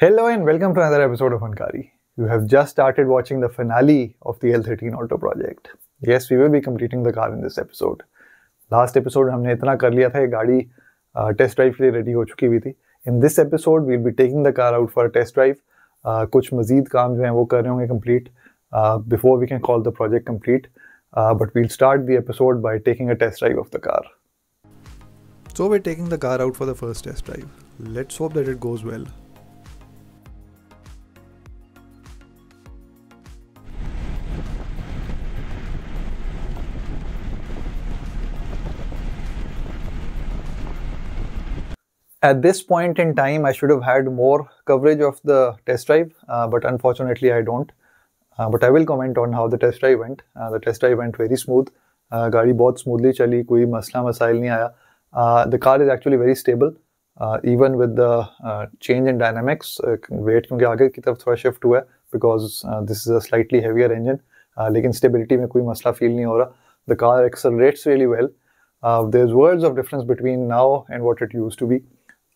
Hello and welcome to another episode of Ankari. You have just started watching the finale of the L13 Auto project. Yes, we will be completing the car in this episode. Last episode हमने इतना कर लिया था ये गाड़ी test drive के लिए ready हो चुकी हुई थी in this episode will be taking the car out for test drive कुछ मजीद काम जो हैं वो कर रहे होंगे complete before we can call the project complete but we'll start the episode by taking a test drive of the car So we're taking the car out for the first test drive. Let's hope that it goes well. At this point in time, I should have had more coverage of the test drive, uh, but unfortunately, I don't. Uh, but I will comment on how the test drive went. Uh, the test drive went very smooth. Uh, गाड़ी बहुत smoothly चली कोई मसला मसाइल नहीं आया the car is actually very stable even with the change in dynamics weight क्योंकि आगे की तरफ़ थोड़ा शिफ्ट हुआ है because this is a slightly heavier engine लेकिन स्टेबिलिटी में कोई मसला फील नहीं हो रहा the car accelerates really well there is worlds of difference between now and what it use to be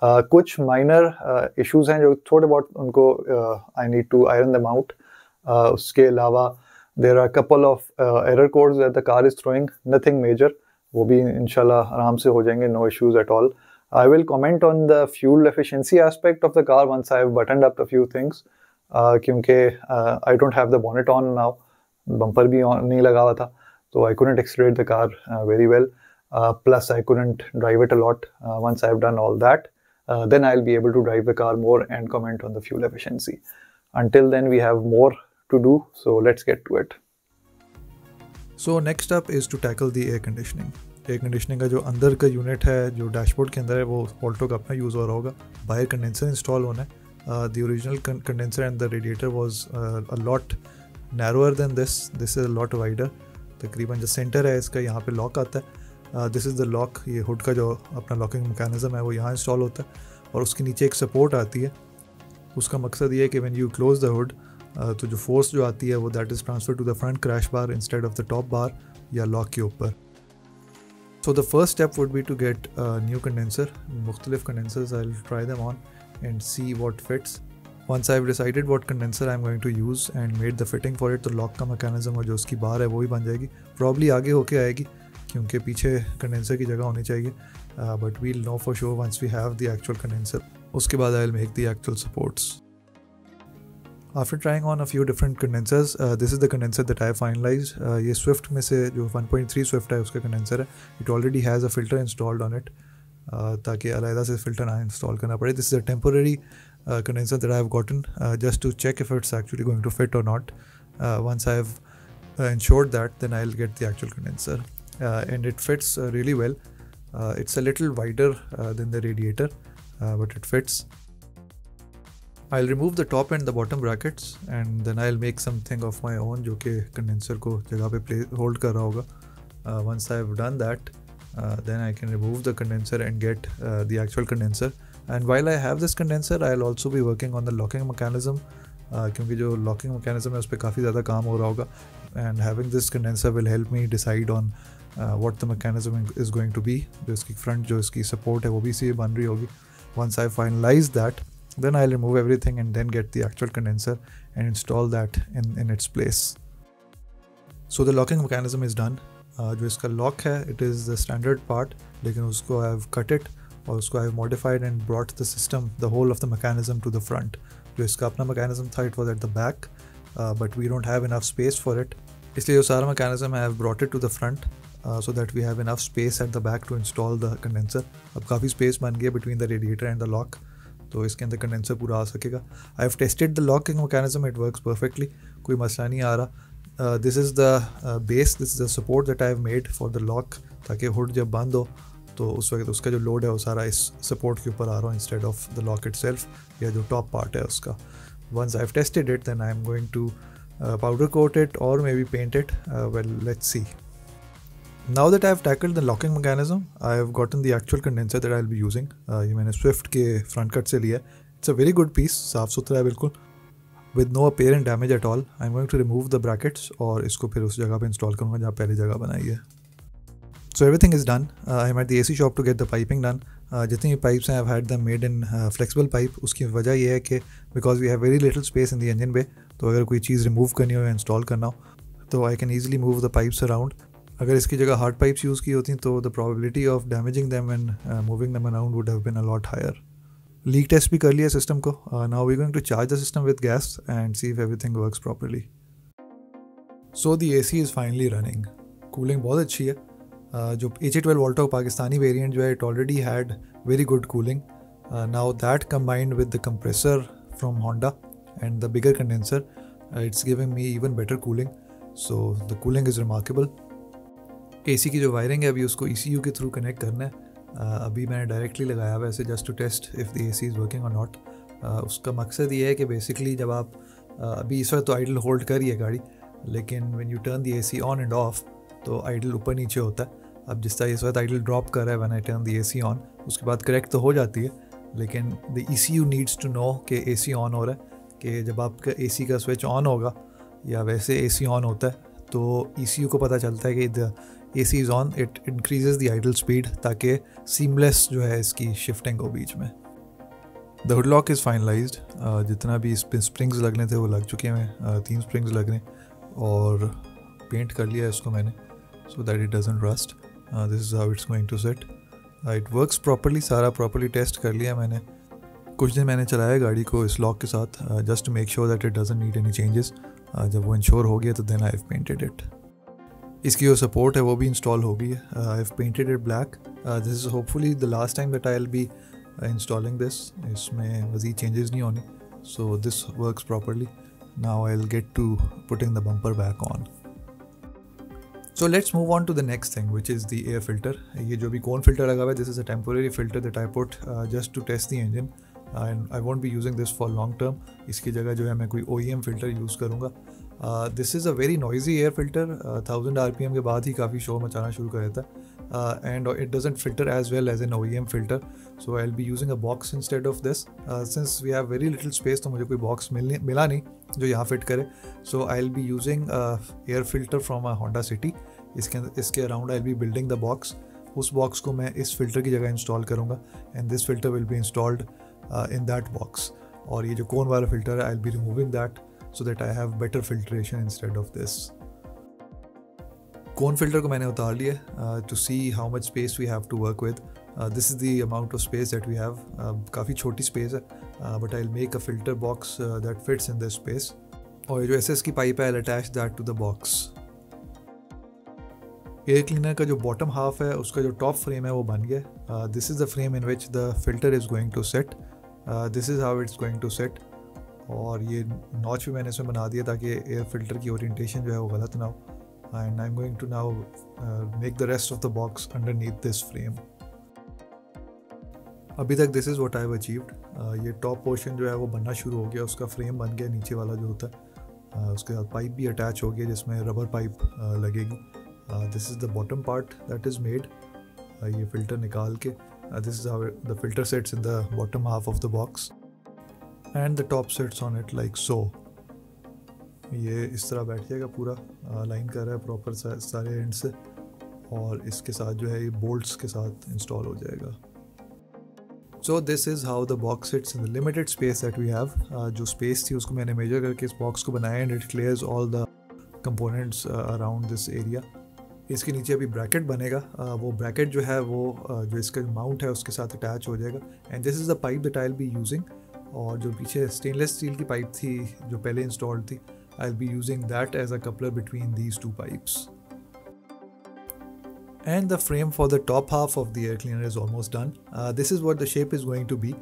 कुछ माइनर इश्यूज़ हैं जो थोड़े बहुत उनको I need to iron them out उसके अलावा there are couple of error codes that the car is throwing nothing major वो भी इंशाल्लाह आराम से हो जाएँगे. No issues at all I will comment on the fuel efficiency aspect of the car once I have buttoned up the things क्योंकि I don't have the bonnet on now bumper भी on नहीं लगा हुआ था. तो I couldn't accelerate the car very well plus I couldn't drive it a lot once I have done all that uh, then I'll be able to drive the car more and comment on the fuel efficiency. Until then, we have more to do, so let's get to it. So next up is to tackle the air conditioning. Air conditioning का जो अंदर का unit है जो dashboard के अंदर है वो ऑल्टो का अपना यूज़ हो रहा होगा बाहर कंडेंसर इंस्टॉल होना है the original condenser and the radiator was a lot narrower than this this is a lot wider तकरीबन जो सेंटर है इसका यहाँ पे लॉक आता है दिस इज़ द लॉक ये हुड का जो अपना लॉकिंग मैकेनिज़्म है, वो यहाँ इंस्टॉल होता है और उसके नीचे एक सपोर्ट आती है। उसका मकसद ये है कि when you close the hood तो जो फोर्स जो आती है, वो that is transfer to the front crash bar instead of the top bar या लॉक के ऊपर। So the first step would be to get new condenser मुख्तलिफ़ condensers I try them on and see what fits once decided what condenser I am going to use and made the fitting for it तो lock का mechanism और जो उसकी बार है, वो ही बन जाएगी। प्रॉब्ली आगे होके आएगी। क्योंकि पीछे कंडेंसर की जगह होनी चाहिए। But we'll know for sure once we have the actual condenser उसके बाद I will make the actual supports after trying on a few different condensers this is the condenser that I finalise ये Swift में से जो 1.3 Swift है उसका condenser है। It already has a filter installed on it ताकि अलहदा से फ़िल्टर ना इंस्टॉल करना पड़े। This is a temporary condenser have gotten uh, just to check if it's actually going to fit or not. Uh, once I have uh, ensured that, then I'll get the actual condenser. Uh, and it fits uh, really well. Uh, it's a little wider than the radiator, but it fits. I'll remove the top and the bottom brackets and then I'll make something of my own जो कि condenser को जगह पे play hold कर रहा होगा. once I've done that, uh, then I can remove the condenser and get uh, the actual condenser. And while I have this condenser, I'll also be working on the locking mechanism. Uh, क्योंकि जो locking mechanism है उस पर काफ़ी ज़्यादा काम हो रहा होगा and having this condenser will help me decide on what the mechanism is going to be जो इसकी फ्रंट जो इसकी सपोर्ट है वो भी इसी बन रही होगी once I finalise that then I'll remove everything and then get the actual condenser and install that in, in its place. So the locking mechanism is done. Uh, जो इसका लॉक है it is the standard part लेकिन उसको I have cut it और उसको I have modified and brought the system the whole of the mechanism to the front जो इसका अपना मैकेनिज्म था it was at the back but we don't have enough space for it इसलिए जो सारा mechanism I have brought it to the front so that we have enough space at the back to install the condenser अब काफ़ी space बन गया between the radiator and the lock तो इसके अंदर कंडेंसर पूरा आ सकेगा। I have tested the locking mechanism it works perfectly कोई मसला नहीं आ रहा। This is the base this is the support that I have made for the lock ताकि हुड जब बंद हो तो उस वक्त उसका जो लोड है वो सारा इस सपोर्ट के ऊपर आ रहा हो instead of the lock itself या जो टॉप पार्ट है उसका। Once I have tested it then I am going to powder coat it or maybe paint it. Uh, well let's see. Now that I have tackle the locking mechanism I have gotten the actual condenser that I will be using ये मैंने Swift के front cut से लिया it's a very good piece साफ़ सुथरा है बिल्कुल। With no repair and damage at all I am going to remove the brackets और इसको फिर उस जगह पर इंस्टॉल करूँगा जहाँ पहले जगह बनाई है। So everything is done I am at the A C shop to get the piping done जितनी भी पाइप्स हैं I had the made in flexible pipe उसकी वजह यह है कि because we have very little space in the engine पे तो अगर कोई चीज़ रिमूव करनी हो या इंस्टॉल करना हो तो I can easily move the pipes around अगर इसकी जगह हार्ड पाइप्स यूज़ की होती तो the probability of damaging them and moving them around would have been a lot higher leak test भी कर लिया सिस्टम को। Now we going to charge the system with gas and see if everything works properly so the A C is finally running cooling बहुत अच्छी है। Uh, जो ए twelve वोल्टो Pakistani variant जो है it already had very good cooling now that combined with the compressor from Honda and the bigger condenser it's giving me even better cooling so the cooling is remarkable A C की जो wiring है अभी उसको E C U के through connect करना है। uh, अभी मैंने डायरेक्टली लगाया हुआ ऐसे just to test if the A C is working और नॉट उसका मकसद ये है कि बेसिकली जब आप uh, अभी इस वक्त तो आइडल होल्ड करिए है गाड़ी लेकिन when you turn the A C on and off तो आइडल ऊपर नीचे होता है। अब जिस तरह इस वक्त आइडल ड्रॉप कर रहा है when I turn the A C on उसके बाद करेक्ट तो हो जाती है लेकिन the E C U needs to know कि ए सी ऑन हो रहा है कि जब आपका ए सी का स्विच ऑन होगा या वैसे ए सी ऑन होता है तो ई सी यू को पता चलता है कि A C is on it increases the idle speed ताकि सीमलेस जो है इसकी शिफ्टिंग हो बीच में। The hood lock is finalise जितना भी स्प्रिंग्स लगने थे वो लग चुके हैं। Uh, तीन स्प्रिंग्स लग रहे हैं और पेंट कर लिया है इसको मैंने so that it doesn't rust this is how it's going to set it works properly सारा प्रॉपरली टेस्ट कर लिया मैंने। कुछ दिन मैंने चलाया गाड़ी को इस लॉक के साथ। Just make sure that it doesn't need any changes जब वो इंश्योर हो गया तो then I have painted it इसकी जो सपोर्ट है, वो भी इंस्टॉल हो गई है। I painted it black this is hopefully the last time that I'll be installing this इसमें मजीद चेंजेस नहीं होने। So this work properly now I will get to putting the bumper back on so let's move on to the next thing which is the air filter ये जो भी कौन filter लगा हुआ है this is a temporary filter that I put just to test the engine and I won't be using this for long term इसकी जगह जो है, मैं कोई O E M filter use करूँगा। This is a very noisy air filter thousand R P M के बाद ही काफ़ी शोर मचाना शुरू कर देता। है and it doesn't filter as well as an O E M filter so I'll be using a box instead of this since we have very little space तो मुझे कोई बॉक्स मिलने, मिला नहीं जो यहाँ फिट करे। So I'll be using air filter from a Honda City इसके इसके around I'll be building the box उस बॉक्स को मैं इस फ़िल्टर की जगह इंस्टॉल करूँगा। And this filter will be installed in that box और ये जो कोन वाला फ़िल्टर है I'll be removing that I have better filtration instead of this. Cone filter को मैंने उतार लिया uh, how much space we have to work with. Uh, this is the amount of space that we have. Uh, काफ़ी छोटी space है uh, I'll make a filter box uh, that fits in this space. और जो एस की pipe है I'll attach that to the box. Air cleaner का जो बॉटम हाफ़ है उसका जो टॉप फ्रेम है वो बन गया this is the frame in which the filter is going to set this is how it's going to set और ये नॉच भी मैंने इसमें बना दिया ताकि एयर फ़िल्टर की ओरिएंटेशन जो है वो गलत ना हो। And I am going to now make the rest of the box under this frame अभी तक this is what I achieved ये टॉप पोर्शन जो है वो बनना शुरू हो गया उसका फ्रेम बन गया नीचे वाला जो होता है। Uh, उसके साथ पाइप भी अटैच हो गया जिसमें रबर पाइप uh, लगेगी। This is the bottom part that is made ये फ़िल्टर निकाल के this is the filter sets in the bottom half of the box and the top sets on it like so ये इस तरह बैठ जाएगा पूरा लाइन कर रहा है प्रॉपर सारे एंड से। और इसके साथ जो है ये बोल्ट्स के साथ इंस्टॉल हो जाएगा। So this is how the box it's in the limited space that we have जो स्पेस थी उसको मैंने मेजर करके इस बॉक्स को बनाया and it clears all the components around this area इसके नीचे अभी ब्रैकेट बनेगा। uh, वो ब्रैकेट जो है वो uh, जो इसका माउंट है उसके साथ अटैच हो जाएगा। And this is the pipe that I be using और जो पीछे स्टेनलेस स्टील की पाइप थी जो पहले इंस्टॉल्ड थी I be using that as a coupler between these two pipes frame for the top half of the air cleaner is almost done. Uh, this is what the shape is going to be.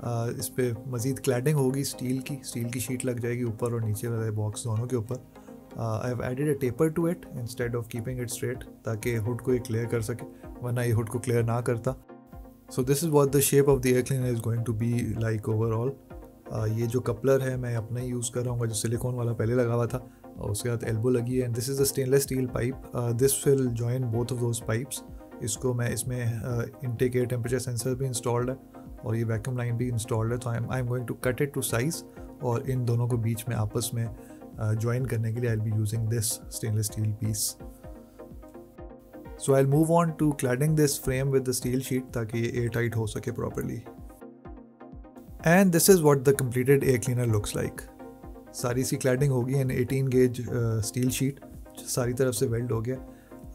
Uh, इस पर मज़ीद cladding होगी steel की steel की sheet लग जाएगी ऊपर और नीचे वाले बॉक्स दोनों के ऊपर I have added a taper to it instead of keeping it straight ताकि हुड को ये क्लियर कर सके वरना ये हुड को क्लियर ना करता so this is what the shape of the air cleaner is going to be like overall ये जो कपलर है मैं अपना ही यूज़ कर रहा हूँ जो सिलिकॉन वाला पहले लगा हुआ था और उसके बाद एल्बो लगी है and this is the stainless steel pipe this will join both of those pipes इसको मैं इसमें इनटेक एयर टेम्परेचर सेंसर भी इंस्टॉल्ड है और ये वैक्यूम लाइन भी इंस्टॉल्ड है तो I I am going to cut it to size और इन दोनों को बीच में आपस में ज्वाइन uh, करने के लिए I be using this stainless steel piece so I move on to cladding this frame with the steel sheet ताकि ये एयर टाइट हो सके properly and this is what the completed air cleaner looks like सारी सी cladding होगी and eighteen gauge steel sheet सारी तरफ़ से वेल्ड हो गया.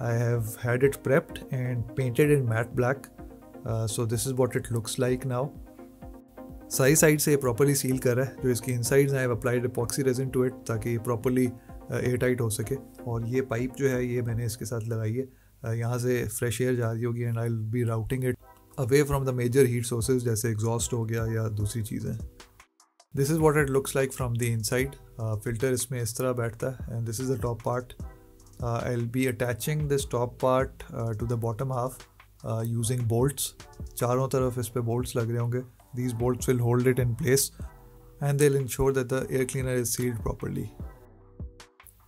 I have had it prepped and painted in matte black so this is what it looks like now सारी side से प्रॉपरली सील कर रहा है, जो इसकी inside I applied epoxy resin to it ताकि प्रॉपरली एयर टाइट हो सके. और ये पाइप जो है, ये मैंने इसके साथ लगाई है. यहाँ से फ्रेश एयर जा रही होगी and I will be routing it away from the major heat sources जैसे एग्जॉस्ट हो गया या दूसरी चीज़ें। This is what it looks like from the inside filter इसमें इस तरह बैठता है and this is the top part I will be attaching this top part to the bottom half using bolts चारों तरफ़ इस पर बोल्ट्स लग रहे होंगे। These bolts will hold it in place and they'll ensure that the air cleaner is sealed properly.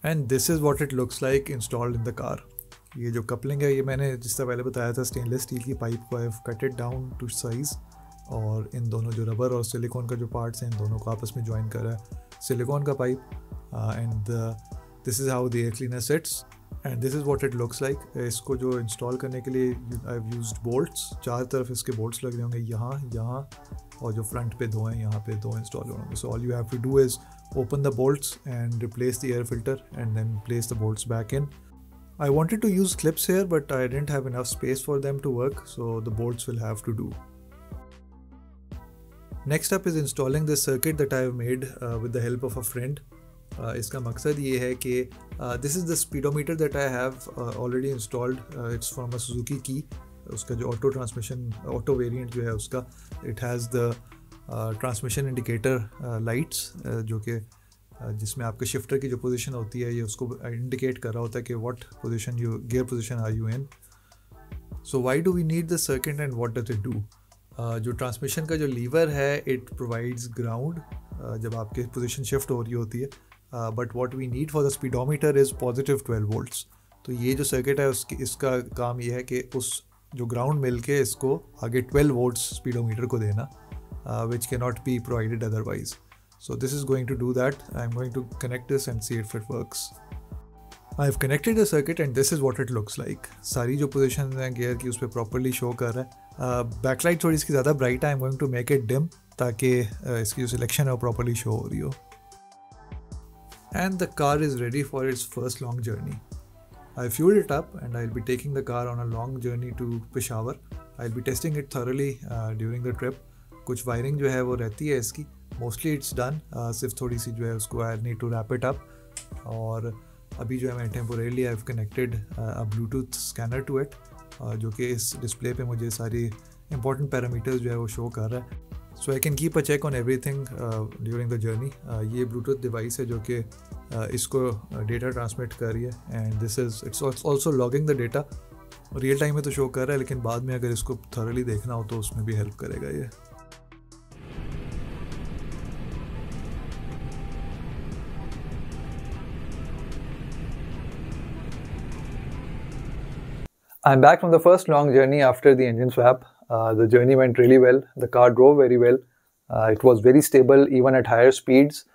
And this is what it looks like installed in the car. ये जो coupling है, ये मैंने जिस तरह पहले बताया था स्टेनलेस स्टील की पाइप को I cut it down to size और इन दोनों जो रबर और सिलिकॉन का जो पार्ट्स हैं, इन दोनों को आपस में ज्वाइन कर है। सिलिकॉन का pipe and this is how the air cleaner sets and this is what it looks like इसको जो इंस्टॉल करने के लिए आई यूज्ड बोल्ट्स चार तरफ़ इसके बोल्ट्स लग रहे होंगे, यहाँ यहाँ और जो फ्रंट पे दो हैं, यहाँ पे दो इंस्टॉल होंगे so all you have to do is open the bolts and replace the air filter and then place the bolts back in. I wanted to use clips here but I didn't have enough space for them to work so the bolts will have to do. Next up is installing this circuit that I have made uh, with the help of a friend. इसका मकसद ये है कि this is the speedometer that I have already installed it's from a Suzuki की उसका जो auto transmission auto variant जो है उसका it has the transmission indicator lights जो कि जिसमें आपके शिफ्टर की जो पोजीशन होती है, ये उसको इंडिकेट कर रहा होता है कि what position you gear position are you in so why do we need the circuit and what does it do जो ट्रांसमिशन का जो लीवर है इट प्रोवाइड्स ग्राउंड जब आपकी पोजीशन शिफ्ट हो रही होती है। But what we need for the speedometer is positive twelve volts तो ये जो सर्किट है, उसकी, इसका काम ये है कि उस जो ग्राउंड मिल के इसको आगे ट्वेल्व वोल्ट्स स्पीडोमीटर को देना which can not be provided otherwise so this is going to do that I am going to connect this and see it it works I have connected the circuit and this is what it looks like सारी जो position हैं gear की उस पर properly show कर रहा है। Backlight थोड़ी इसकी ज़्यादा ब्राइट है। I am going to make it dim ताकि uh, इसकी जो सिलेक्शन है वो प्रॉपरली शो हो रही हो। And the car is ready for its first long journey. I fueled it up and I'll be taking the car on a long journey to Peshawar. I'll be testing it thoroughly uh, during the trip. कुछ wiring जो है वो रहती है इसकी। Mostly it's done सिर्फ़ थोड़ी सी जो है उसको I need to wrap it up और अभी जो है मैं temporarily I connected Bluetooth scanner to it जो कि इस डिस्प्ले पे मुझे सारी इंपॉर्टेंट पैरामीटर्स जो है वो शो कर रहा है. So I can keep a check on everything during the journey ये ब्लूटूथ डिवाइस है जो कि uh, इसको डेटा ट्रांसमिट कर रही है. And this is it's also logging the data real time में तो शो कर रहा है लेकिन बाद में अगर इसको थरली देखना हो तो उसमें भी हेल्प करेगा ये. I'm back from the first long journey after the engine swap. Uh, the journey went really well. The car drove very well. Uh, it was very stable even at higher speeds.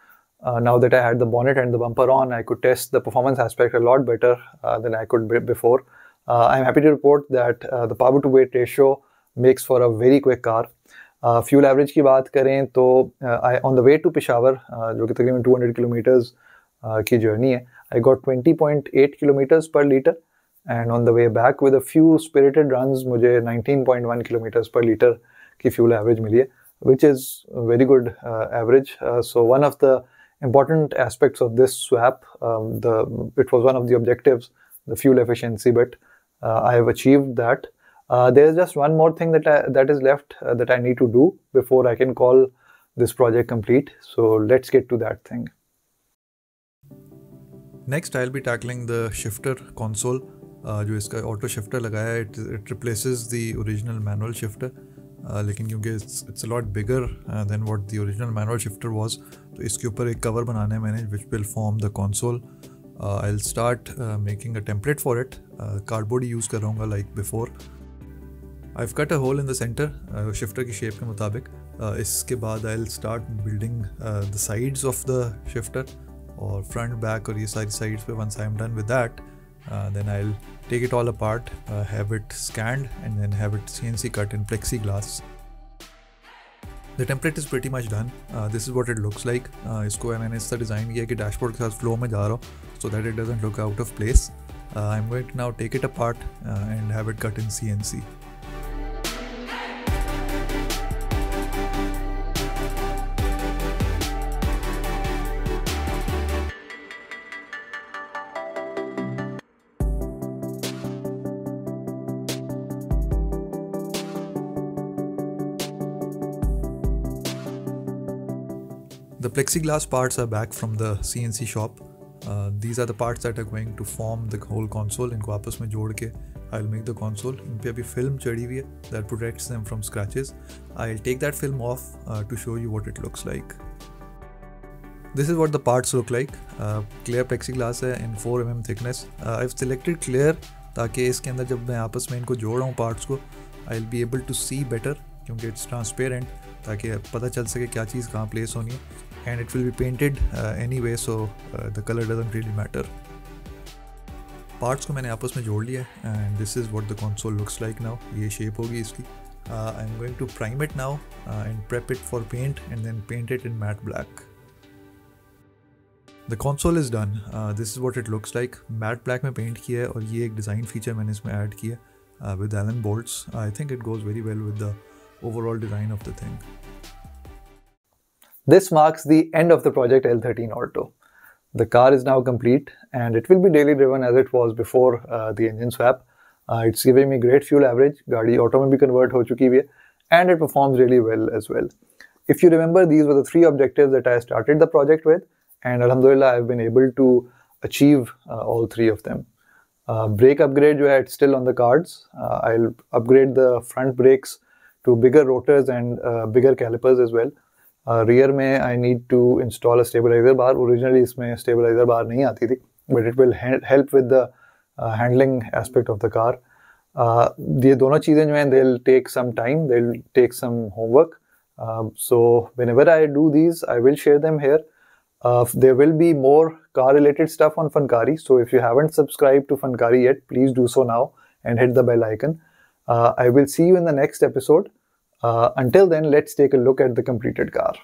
Uh, now that I had the bonnet and the bumper on, I could test the performance aspect a lot better uh, than I could before. Uh, I'm happy to report that uh, the power to weight ratio makes for a very quick car. Fuel average की बात करें तो on the way to Peshawar जो कि तकरीबन 200 kilometres की journey है I got 20.8 kilometres per litre And on the way back with a few spirited runs मुझे 19.1 किलोमीटर्स पर लीटर की फ्यूल एवरेज मिली है which is a very good uh, average. Uh, so one of the important aspects of this swap, um, the it was one of the objectives, the fuel efficiency bit. Uh, I have achieved that. there's just one more thing that I, that is left that I need to do before I can call this project complete. So let's get to that thing. Next, I'll be tackling the shifter console. जो इसका auto shifter लगाया है it it replaces the original manual shifter लेकिन क्योंकि it's lot bigger than what the original manual shifter was तो इसके ऊपर एक कवर बनाना है मैंने which will form the console I will start making a template for it cardboard use कर रहा like before I have cut a hole in the center shifter की शेप के मुताबिक. uh, इसके बाद I will start building the sides of the shifter और front back और ये सारी साइड्स पे once I am done with that then I'll take it all apart, uh, have it scanned, and then have it CNC cut in plexiglass. The template is pretty much done. Uh, this is what it looks like. Uh, इसको मैंने इस तरह design किया कि dashboard के साथ flow में जा रहा हो so that it doesn't look out of place. Uh, I'm going to now take it apart uh, and have it cut in CNC. The plexiglass parts are back from the CNC shop. Uh, these are the parts that are going to form the whole console. इनको आपस में जोड़ के I'll make the console. इन पे अभी film चढ़ी हुई है that protects them from scratches. I'll take that film off uh, to show you what it looks like. This is what the parts look like. Uh, clear plexiglass है in 4 mm thickness. Uh, I've selected clear ताकि इसके अंदर जब मैं आपस में इनको जोड़ रहा हूँ parts को I'll be able to see better क्योंकि it's transparent ताकि पता चल सके क्या चीज़ कहाँ प्लेस होनी है and it will be painted uh, anyway so uh, the color doesn't really matter. Parts को मैंने आपस में जोड़ लिया and this is what the console looks like now ये शेप होगी इसकी. I am going to prime it now and prep it for paint and then paint it in matt black the console is done this is what it looks like matt black में paint किया है और ये एक design feature मैंने इसमें add किया with Allen bolts I think it goes very well with the overall design of the thing This marks the end of the Project L13 Auto. The car is now complete and it will be daily driven as it was before uh, the engine swap. Uh, it's giving me great fuel average. Gadi auto convert ho chuki hai and it performs really well as well. If you remember, these were the three objectives that I started the project with and Alhamdulillah, I've been able to achieve uh, all three of them. Uh, brake upgrade, jo had it's still on the cards. Uh, I'll upgrade the front brakes to bigger rotors and uh, bigger calipers as well. Rear में I need to install a stabiliser bar originally इसमें stabiliser bar नहीं आती थी but it will help with the handling aspect of the car ये दोनों चीज़ें जो हैं they take some time they take some homework so whenever I do these I will share them here there will be more car related stuff on Funkari. So if you haven't subscribed to Funkari yet, please do so now and hit the bell icon. Uh, I will see you in the next episode. Uh, until then, let's take a look at the completed car.